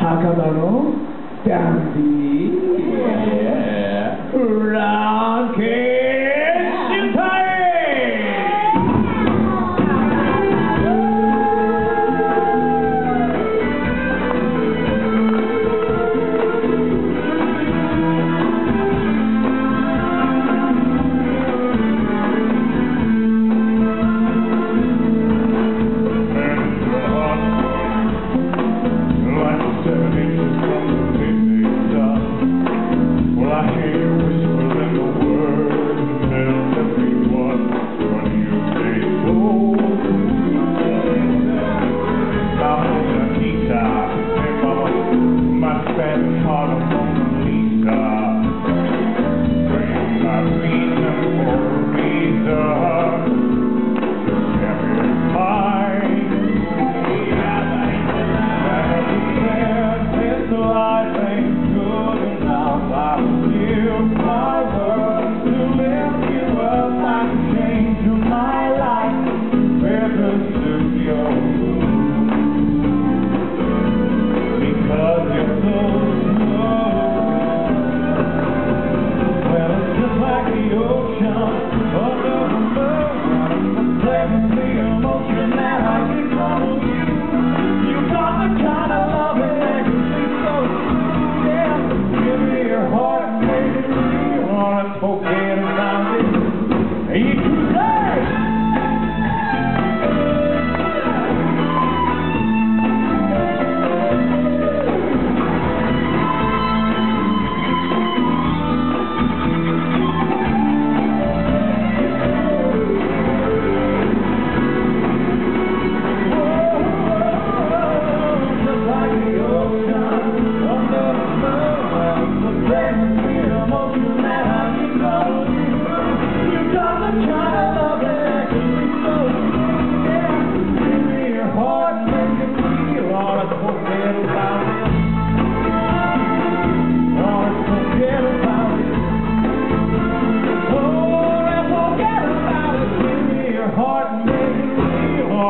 Hakabano Dandy. Yeah.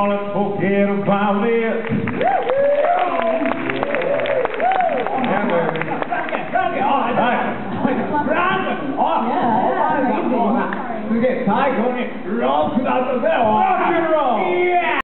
gonna forget about it. Tiger, rock to the rock and roll. Yeah.